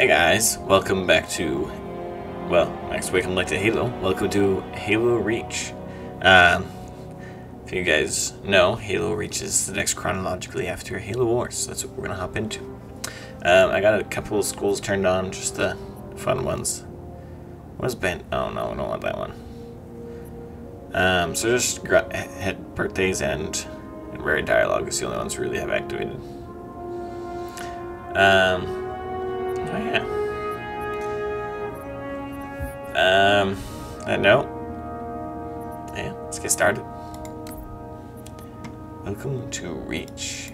Hey guys, welcome back to, well, next week I'm like to Halo. Welcome to Halo Reach. Um, if you guys know, Halo Reach is the next chronologically after Halo Wars. That's what we're gonna hop into. Um, I got a couple of skulls turned on, just the fun ones. What's Ben? Oh no, I don't want that one. Um, so just hit birthdays and, and rare dialogue is the only ones we really have activated. Um, oh yeah. Um, that note. Yeah, let's get started. Welcome to Reach.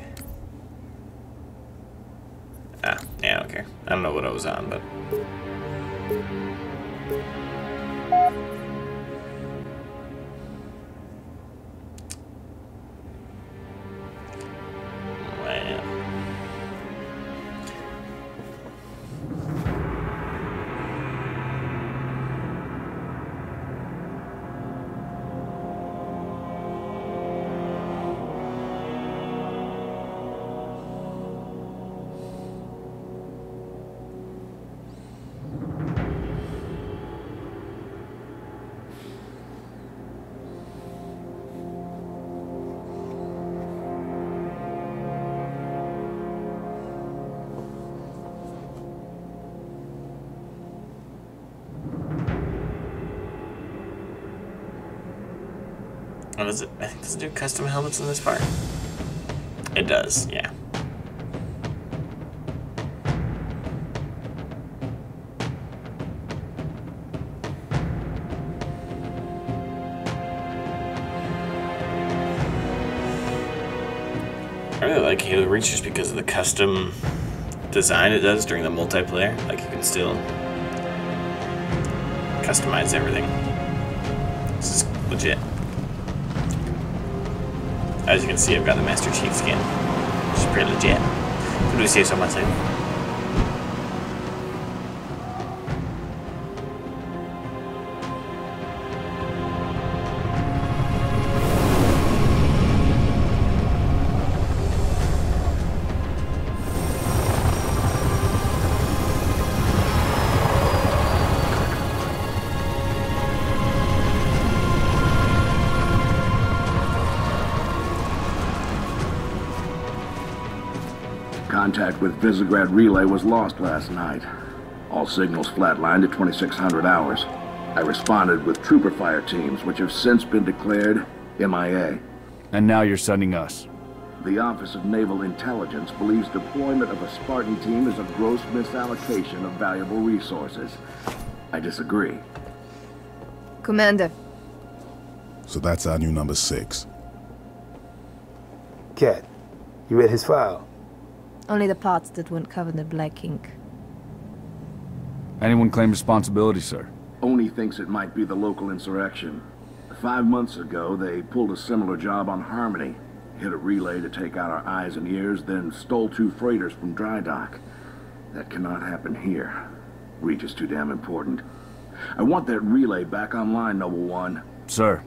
Ah, yeah, okay. I don't know what I was on, but... Oh, does it? I think does it do custom helmets in this part? It does, yeah. I really like Halo Reach just because of the custom design it does during the multiplayer. Like you can still customize everything. This is legit. As you can see, I've got the Master Chief skin, which is pretty legit. If I say so myself. Contact with Visegrad Relay was lost last night. All signals flatlined at 2600 hours. I responded with trooper fire teams, which have since been declared MIA. And now you're sending us. The Office of Naval Intelligence believes deployment of a Spartan team is a gross misallocation of valuable resources. I disagree. Commander. So that's our new number six. Kat, you read his file? Only the parts that weren't covered in black ink. Anyone claim responsibility, sir? Oni thinks it might be the local insurrection. Five months ago, they pulled a similar job on Harmony. Hit a relay to take out our eyes and ears, then stole two freighters from dry dock. That cannot happen here. Reach is too damn important. I want that relay back online, Noble One. Sir,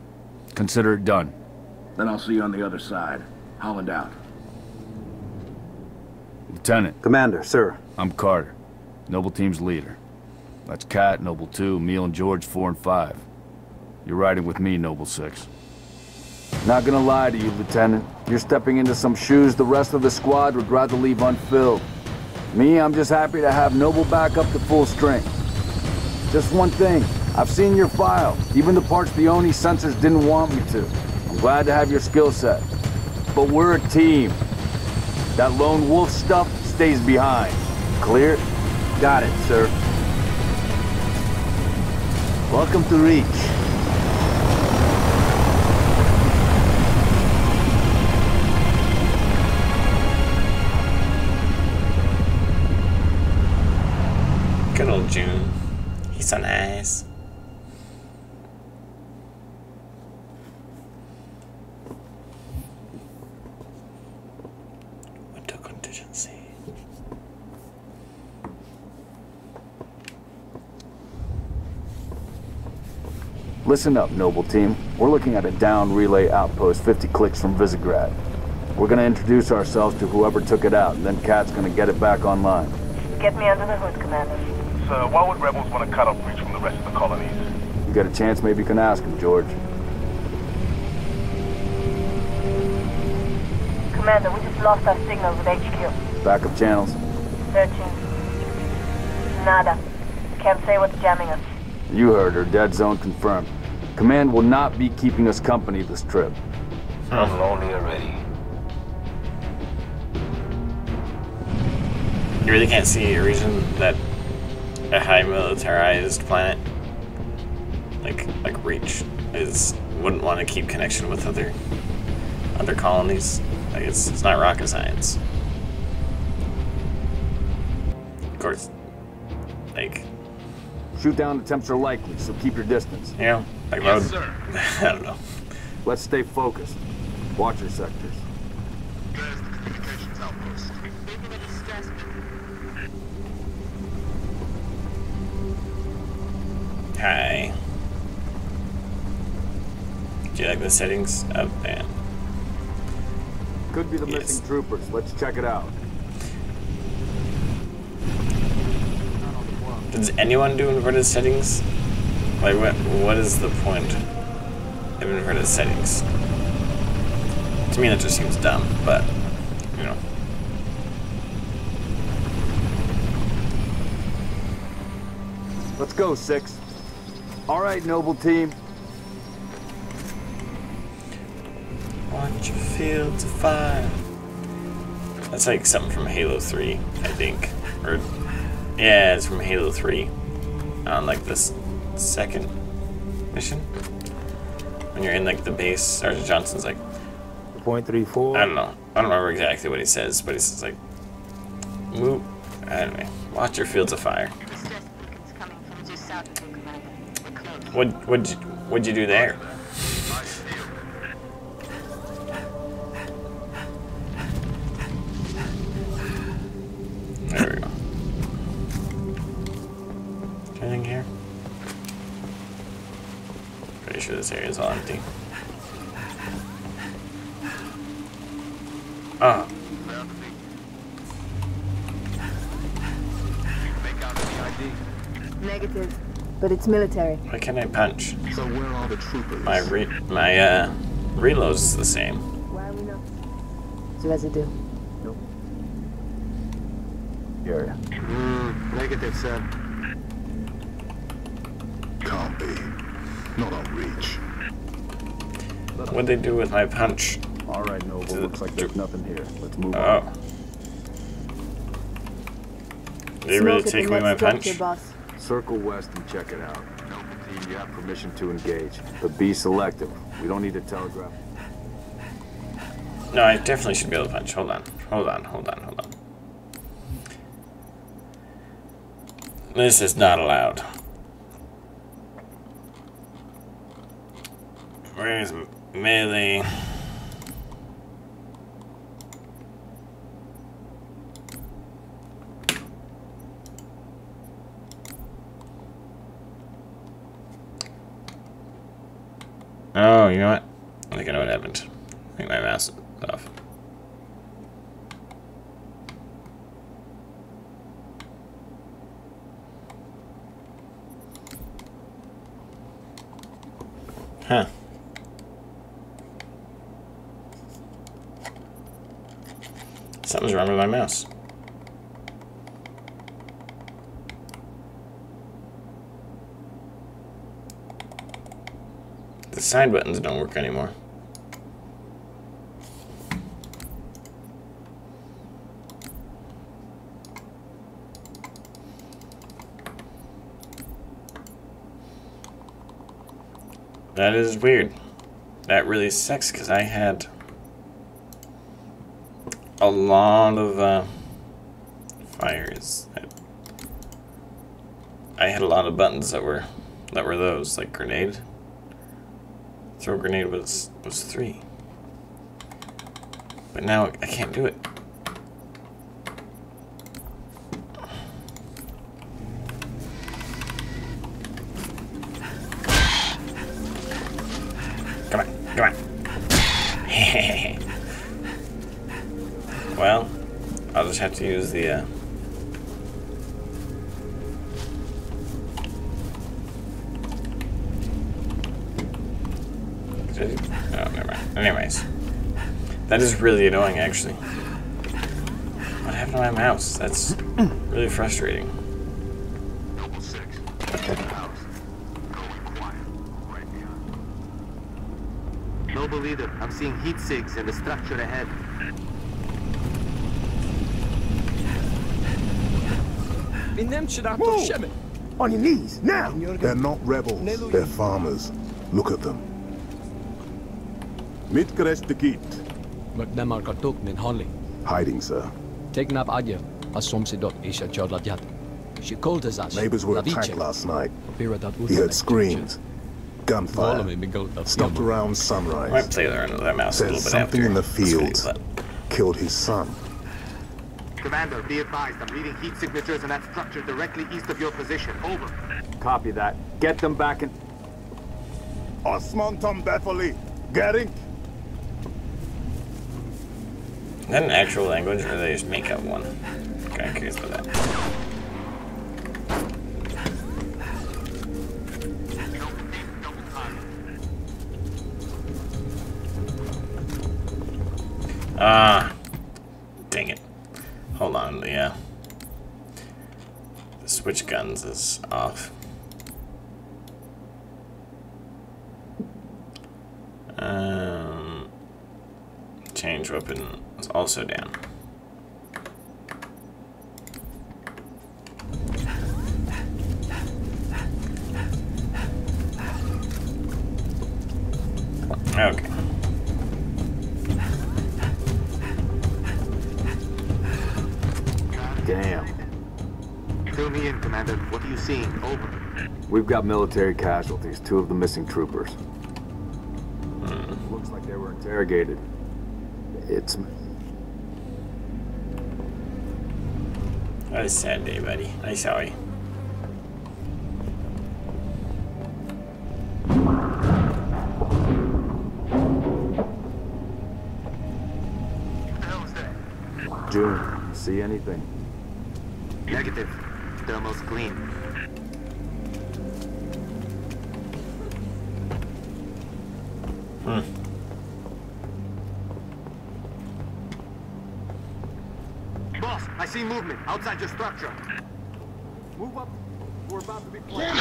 consider it done. Then I'll see you on the other side. Holland out. Lieutenant. Commander, sir. I'm Carter, Noble Team's leader. That's Kat, Noble 2, Emile and George 4 and 5. You're riding with me, Noble 6. Not gonna lie to you, Lieutenant. You're stepping into some shoes the rest of the squad would rather leave unfilled. Me, I'm just happy to have Noble back up to full strength. Just one thing, I've seen your file, even the parts the Oni censors didn't want me to. I'm glad to have your skill set. But we're a team. That lone wolf stuff stays behind. Clear? Got it, sir. Welcome to Reach. Good old Jun. He's so nice. Listen up, Noble Team. We're looking at a down relay outpost 50 clicks from Visegrad. We're gonna introduce ourselves to whoever took it out, and then Kat's gonna get it back online. Get me under the hood, Commander. Sir, why would rebels want to cut off reach from the rest of the colonies? You got a chance, maybe you can ask him, George. Commander, we just lost our signal with HQ. Backup channels. Searching. Nada. Can't say what's jamming us. You heard her. Dead zone confirmed. Command will not be keeping us company this trip. I'm lonely already. You really can't see a reason that a high militarized planet like like Reach is wouldn't want to keep connection with other other colonies. Like it's it's not rocket science. Of course, like Shoot down attempts are likely, so keep your distance. know, like Yes, road- sir. I don't know. Let's stay focused. Watch your sectors. There's the communications outpost. Hi. Do you like the settings? Oh man. Could be the Yes. missing troopers. Let's check it out. Does anyone do inverted settings? Like what what is the point I haven't heard of settings? To me that just seems dumb, but you know. Let's go, Six. All right, noble team. Watch your fields of fire. That's like something from Halo 3, I think. Or yeah, it's from Halo 3. On like this second mission. When you're in like the base, Sergeant Johnson's like 0.34. I don't know. I don't remember exactly what he says, but he says like move anyway, watch your fields of fire. Distress beacons coming from just south of you, Commander. We're close. What what'd you what'd you do there? There it's military. why can't I punch? So where are the troopers? My re my uh reload's is the same. Why are we not? Residue. Area. Mm, negative, sir. Can't be. Not on reach. What'd they do with my punch? All right, Noble. To Looks like there's nothing here. Let's move on. Oh. Did they really Smoke at take away my punch? boss. Circle west and check it out. You have uh, permission to engage, but be selective. We don't need to telegraph. No, I definitely should be able to punch. Hold on. Hold on, hold on, hold on. This is not allowed. Where's melee? You know what? I think I know what happened. I think my mouse is off. Huh. Something's wrong with my mouse. Side buttons don't work anymore. That is weird. That really sucks because I had a lot of uh, fires. I, I had a lot of buttons that were that were those like grenade. Throw grenade was was three, but now I can't do it. Did it? Oh, never mind. Anyways. That is really annoying, actually. What happened to my mouse? That's really frustrating. Noble 6. Get the house. Going quiet. Right behind. Noble leader, I'm seeing heat sigs in the structure ahead. Move! On your knees, now! They're not rebels, they're farmers. Look at them. Mitkreshtekit. McNamar Kartuk Nin Honley. Hiding, sir. Take nap adya, asom sidot isha chodladyat. She called us as Neighbors were attacked last night. He heard screams. Gunfire. Stopped around sunrise. I might sunrise. play around with that mouse a little bit something after in the this fields. but- Killed his son. Commander, be advised, I'm reading heat signatures in that structure directly east of your position. Over. Copy that. Get them back in... Osman Tom Bethely. Getting. Is that an actual language, or they just make up one? Curious about that. Ah, dang it. Hold on, Leah. The switch guns is off. Um, change weapon is also down. Okay. Damn. Fill me in, Commander. What are you seeing? Over. We've got military casualties, two of the missing troopers. Hmm. Looks like they were interrogated. It's... That was a sad day, buddy. I'm sorry. What the hell is that? Jun, see anything? Negative. They're almost clean. Hmm. See movement outside your structure. Move up. We're about to be playing.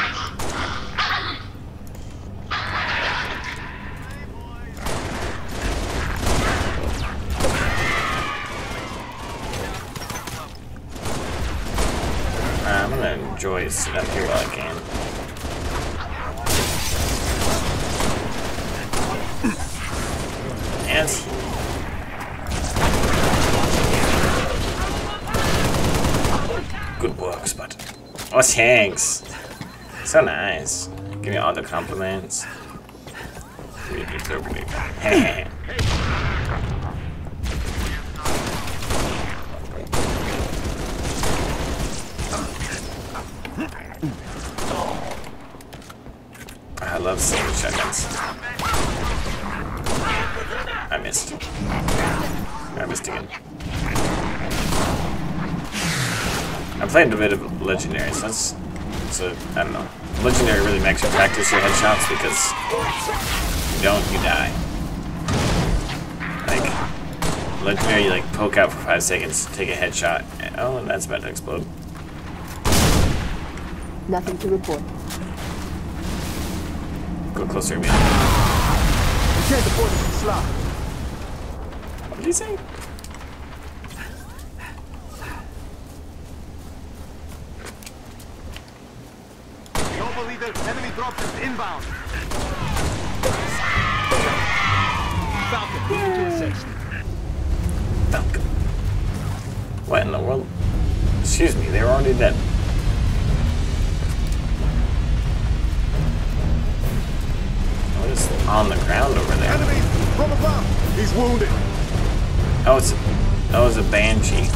I'm gonna enjoy sitting up here while I can. And good work, Spud. Oh, thanks. So nice. Give me all the compliments. I love seeing shotguns. I missed. I missed again. I'm playing a bit of Legendary, so that's... So, I don't know. Legendary really makes you practice your headshots because you don't, you die. Like, Legendary, you like poke out for five seconds, take a headshot, and, oh, and that's about to explode. Nothing to report. Go closer to me. can't afford to be slow. What did he say? Noble leader, enemy dropships inbound. Falcon, moving to assist. Falcon. What in the world? Excuse me, they're already dead. What is on the ground over there? Enemy from above. He's wounded. Oh, it's that was a banshee.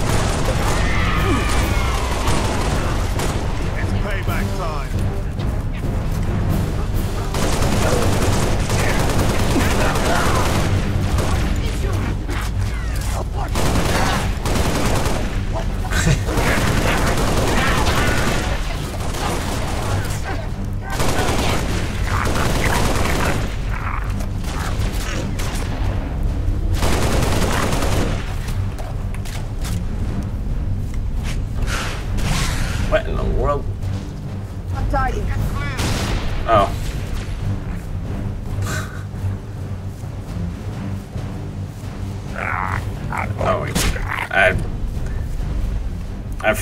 It's payback time.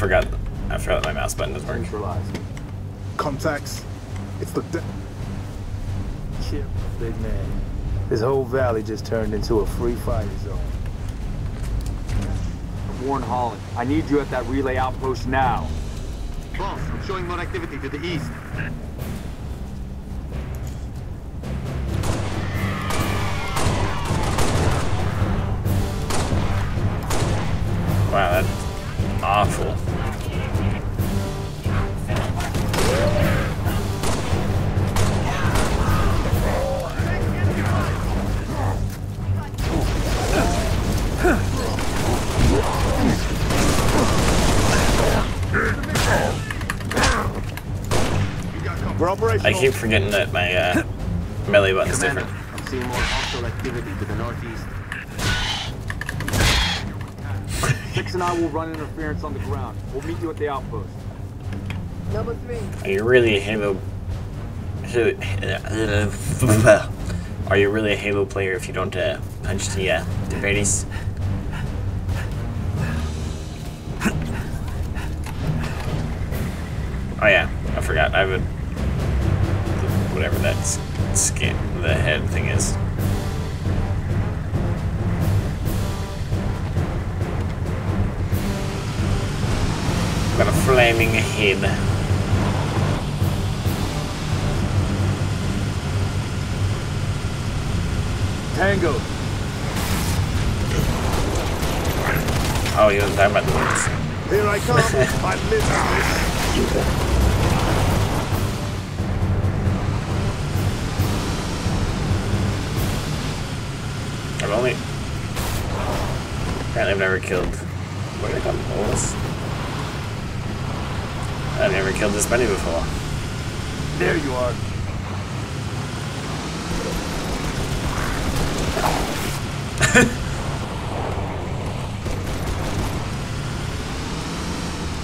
Forgot I forgot my mouse button doesn't work. Neutralized. Contacts. It's the de- Chip, big man. This whole valley just turned into a free fire zone. Warren Holland, I need you at that relay outpost now. Boss, I'm showing more activity to the east. I keep forgetting that my uh, melee button's Commander, different. I'm seeing more hostile activity to the northeast. Six and I will run interference on the ground. We'll meet you at the outpost. Noble three. Are you really a Halo? Are you really a Halo player if you don't uh, punch the uh, the baddies? Oh yeah, I forgot. I have a whatever that skin, the head thing is. Got a flaming head. Tango, Oh, you was talking about the ones. Here I come. I live I've only. Apparently, I've never killed. What did I them? Bolus? I've never killed this many before. there you are.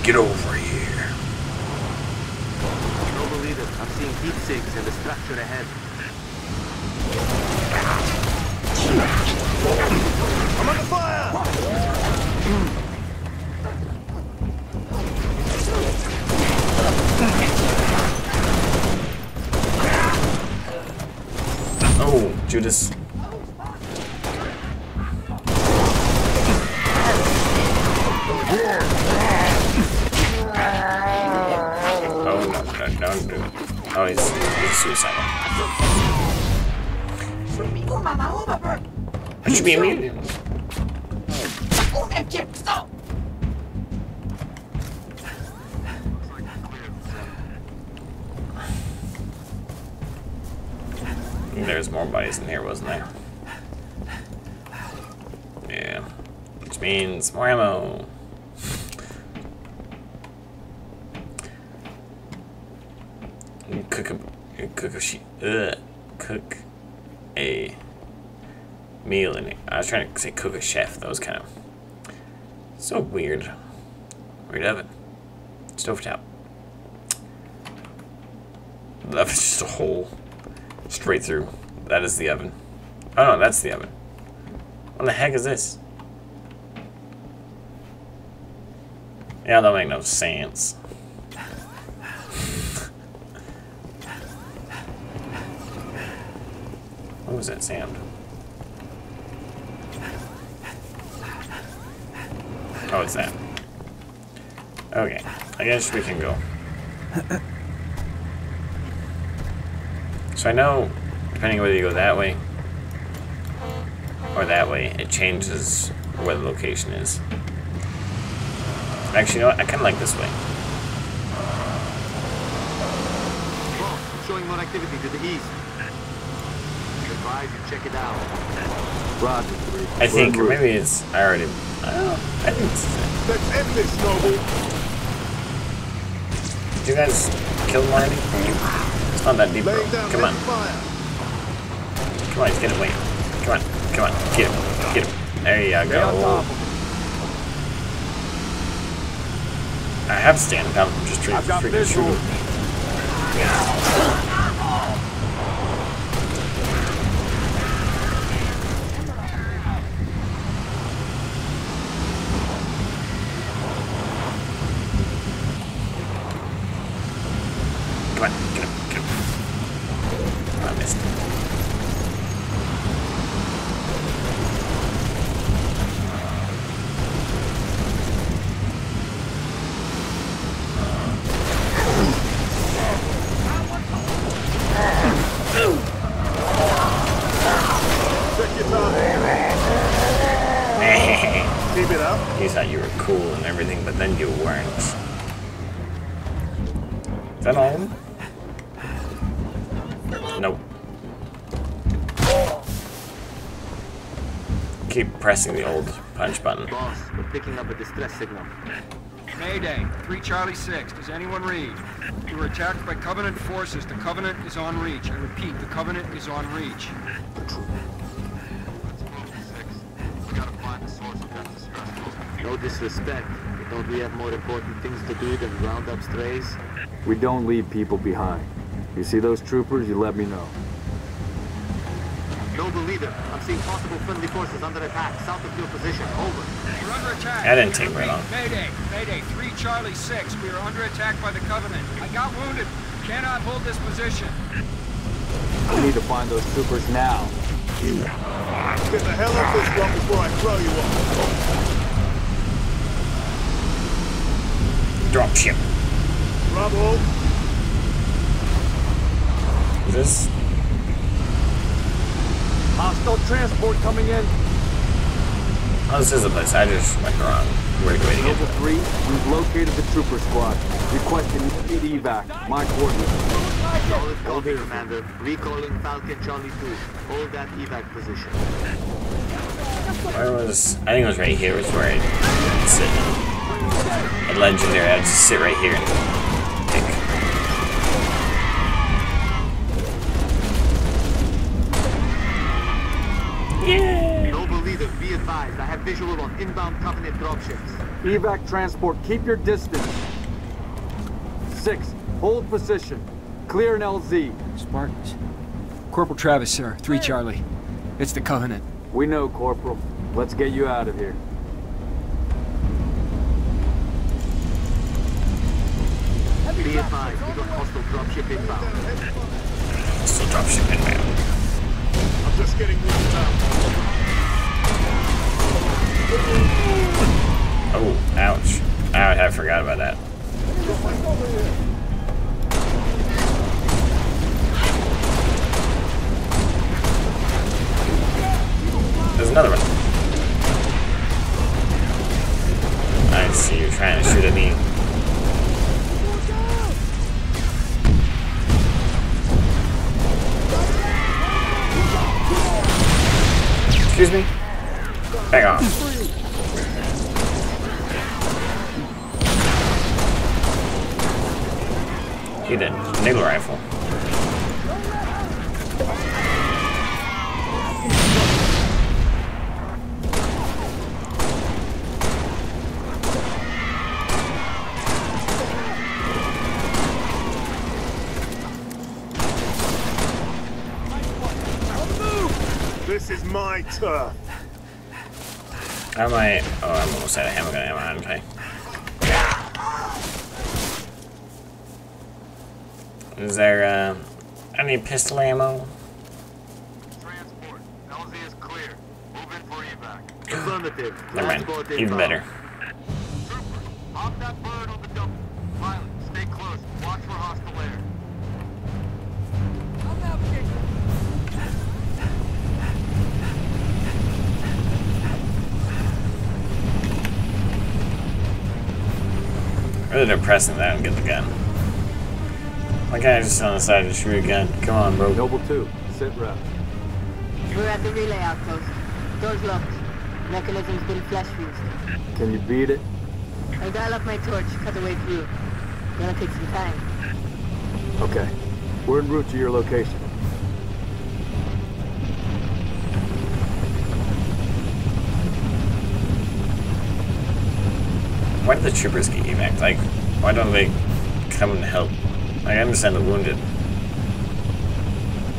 Get over here. Noble leader, I'm seeing heat sigs in the structure ahead. I'm under fire. Oh, Judas. Oh, no, no, do it. Oh, he's, he's suicidal. I should be. There's more bodies in here, wasn't there? Yeah. Which means more ammo. Cook a cook a she ugh, cook a meal it. I was trying to say cook a chef. That was kind of so weird. Weird oven. Stovetop. That was just a hole straight through. That is the oven. Oh no, that's the oven. What the heck is this? Yeah, that make no sense. What was that sound? Oh, it's that. Okay, I guess we can go. So I know, depending whether you go that way or that way, it changes where the location is. Actually, you know what? I kind of like this way. Showing more activity to the east. Advise you check it out. Roger. I think, or We're en route. maybe it's. I already. I don't know. This is. Let's end this, Noble. Did you guys kill him already? It's not that deep, bro. Come on. Come on, get away. Come on. Come on. Get him. Get him. There you Stay on top go. I have stand up. I'm just trying to freaking shoot. Come Nope. Keep pressing the old punch button. Boss, we're picking up a distress signal. Mayday, 3 Charlie 6. Does anyone read? We were attacked by Covenant forces. The Covenant is on reach. I repeat, the Covenant is on reach. We gotta find the source of that distress call. No disrespect, but don't we have more important things to do than round up strays? We don't leave people behind. You see those troopers, you let me know. Noble leader, I'm seeing possible friendly forces under attack south of your position. Over. We're under attack. That didn't take very long. Mayday, Mayday, 3 Charlie 6. We are under attack by the Covenant. I got wounded. Cannot hold this position. We need to find those troopers now. Get the hell off this one before I throw you off. Drop ship. Bravo. Is? Hostile transport coming in. Oh, this is a place. I just went wrong. Weird way to get Noble 3, we've located the trooper squad. Requesting immediate evac. My coordinates. Solid copy, Commander. Recalling Falcon Charlie 2. Hold that evac position. Where was? I think it was right here. It Was where I sit. At legendary, I'd just sit right here Yeah. Noble leader, be advised. I have visual on inbound Covenant dropships. Evac transport, keep your distance. Six, hold position. Clear an LZ. Spartans. Corporal Travis, sir. 3 Charlie. It's the Covenant. We know, Corporal. Let's get you out of here. Be advised, we got hostile dropship inbound. Still drop ship inbound. Just getting warmed up. Oh, ouch. I, I forgot about that. Am I? Oh, I'm almost out of ammo. Gonna ammo, aren't I? Is there uh, any pistol ammo? Transport. LZ is clear. Move in for evac. Affirmative. Never mind. Even better. Troopers, Really depressing that I don't get the gun. Why can't I just sit on the side and shoot a gun? Come on, bro. Noble 2, sit rep. We're at the relay outpost. Doors locked. Mechanism's been flash fused. Can you beat it? I dial up my torch, cut the way through. Gonna take some time. Okay. We're en route to your location. Why did the troopers get evac? Like, why don't they come and help? Like, I understand the wounded.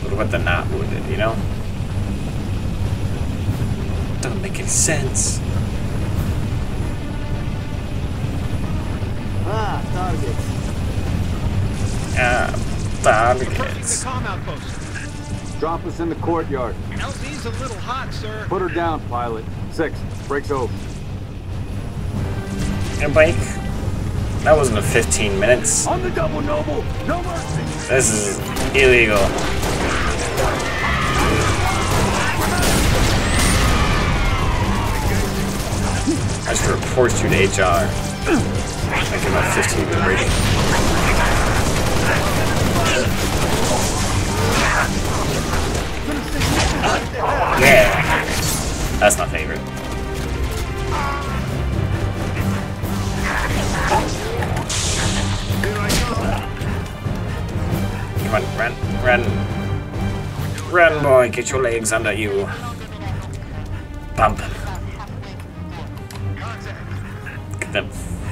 What about the not wounded, you know? Doesn't make any sense. Ah, targets. Ah, targets. Drop us in the courtyard. LZ's a little hot, sir. Put her down, pilot. Six. Breaks over. And bike. That wasn't a 15 minutes. On the double, Noble. No mercy. This is illegal. I should report you to HR. I give a 15 minute rating. Yeah. That's my favorite. Come on, run, run. Run, boy, get your legs under you. Bump. Get them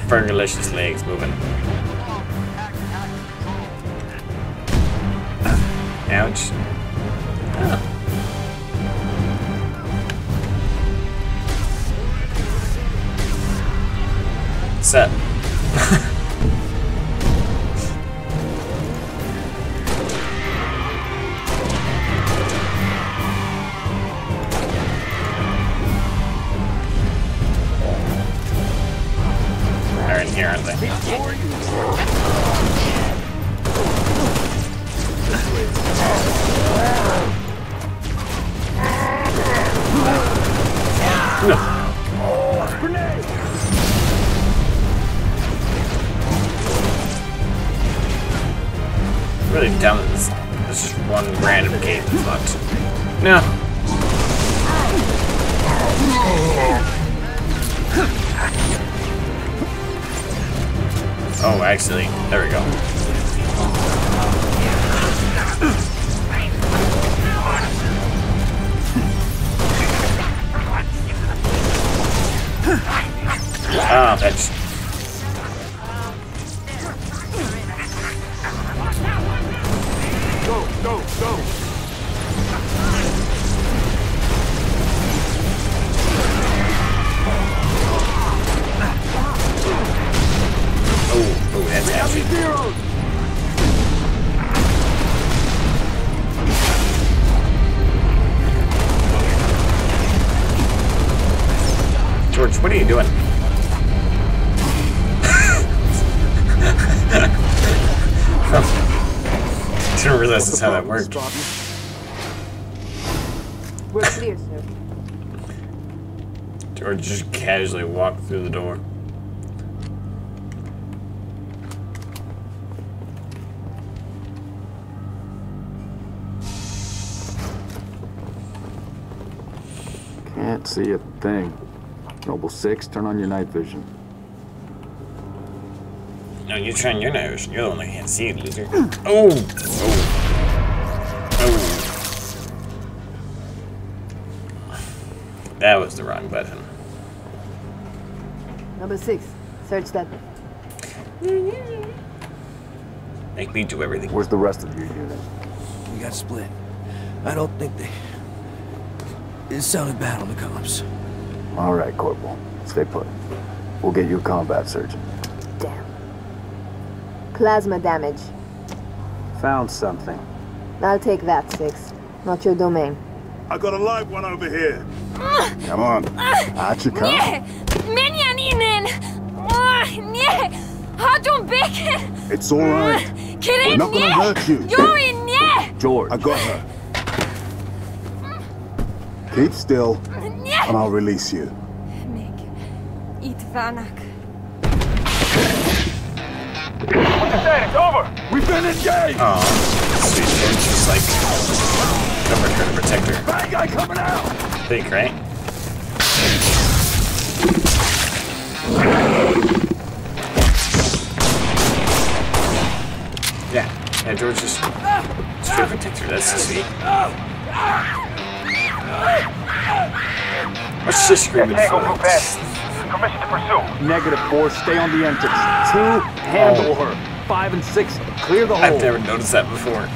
fergalicious legs moving. Ouch. Set. that worked. We're clear, sir. George just casually walked through the door. Can't see a thing. Noble Six, turn on your night vision. No, you're trying your nose. You're the one that can't see it, loser. Oh! Oh. That was the wrong button. Number six. Search that. Make me do everything. Where's the rest of your unit? We got split. I don't think they... It sounded bad on the comms. All right, Corporal. Stay put. We'll get you a combat surgeon. Damn. Plasma damage. Found something. I'll take that, Six. Not your domain. I got a live one over here. Come on. Out you come. Nie! Menianinen! Åh, nie! Har du bäcken? It's all right. Kille, We're not gonna hurt you. You're in, nie! George. I got her. Keep still, and I'll release you. Eat vanak. What you said? It's over. We've been engaged! Aw, sweet George just like covered her to protect her. Bad guy coming out! Think, right? Yeah, yeah, George just straight protect her. That's sweet. What's she screaming for? Permission to pursue. Negative four, stay on the entrance. Two, handle oh. her. Five and six, clear the hole. I've never noticed that before.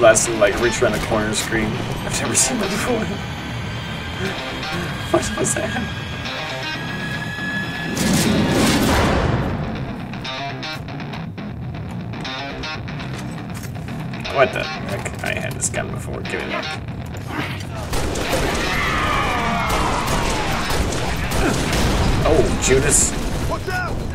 Last like reach around the corner screen. I've never seen that before. what was that? What the heck? I had this gun before. Give it. Oh, Judas. Watch out!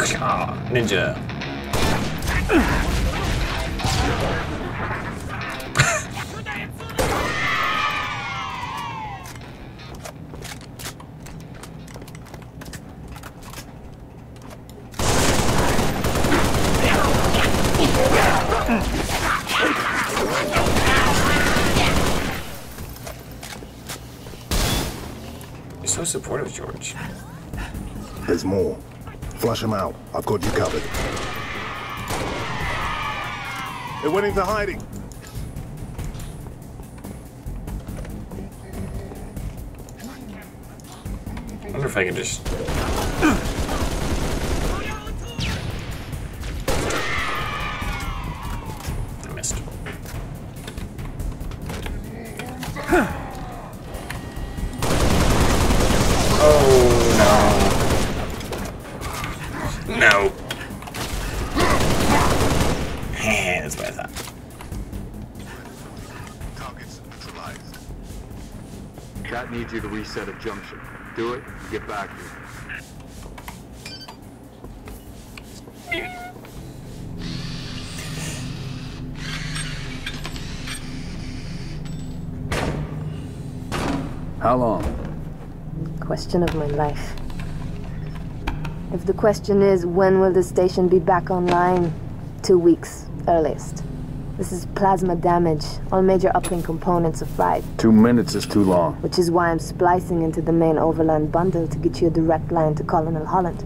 Ninja. You're so supportive, George. There's more. Flush them out. I've got you covered. They went into hiding. I wonder if I can just. No. No. That's what I thought. Targets neutralized. Kat needs you to reset a junction. Do it, get back here. How long? Question of my life. If the question is, when will the station be back online? Two weeks, earliest. This is plasma damage. All major uplink components are fried, Two minutes is too long. which is why I'm splicing into the main overland bundle to get you a direct line to Colonel Holland.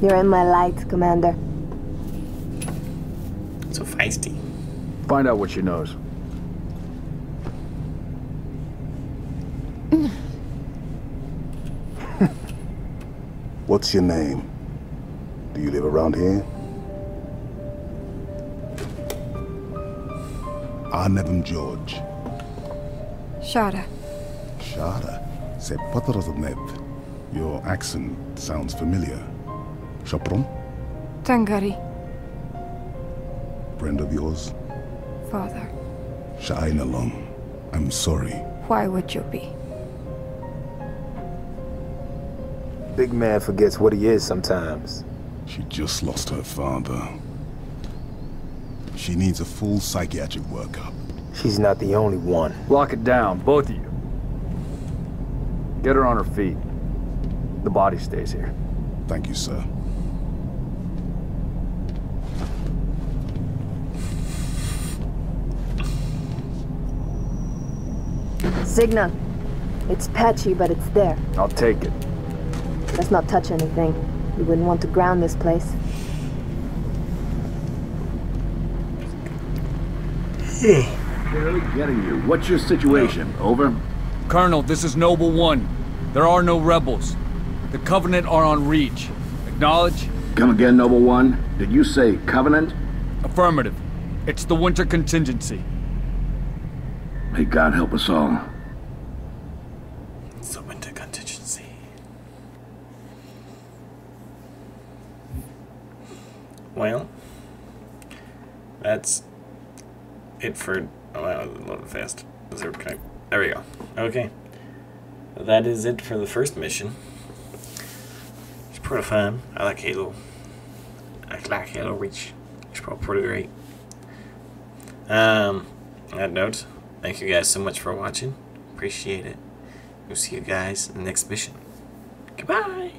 You're in my light, Commander. So feisty. Find out what she knows. What's your name? Do you live around here? Arnevim George. Shara. Shara. C'est Patroznev. Your accent sounds familiar. Chapron? Tangari. Friend of yours? Father. Sha'ainalong. I'm sorry. Why would you be? Big man forgets what he is sometimes. She just lost her father. She needs a full psychiatric workup. She's not the only one. Lock it down, both of you. Get her on her feet. The body stays here. Thank you, sir. Signal. It's patchy, but it's there. I'll take it. Let's not touch anything. We wouldn't want to ground this place. Barely getting you. What's your situation? Over? Colonel, this is Noble One. There are no rebels. The Covenant are on Reach. Acknowledge? Come again, Noble One. Did you say Covenant? Affirmative. It's the winter contingency. May God help us all. It's the winter contingency. Well, that's it for. Oh, wow, it loaded fast. There we go. Okay. That is it for the first mission. It's pretty fun. I like Halo. I like Halo Reach. It's probably pretty great. Um, on that note, thank you guys so much for watching. Appreciate it. We'll see you guys in the next mission. Goodbye.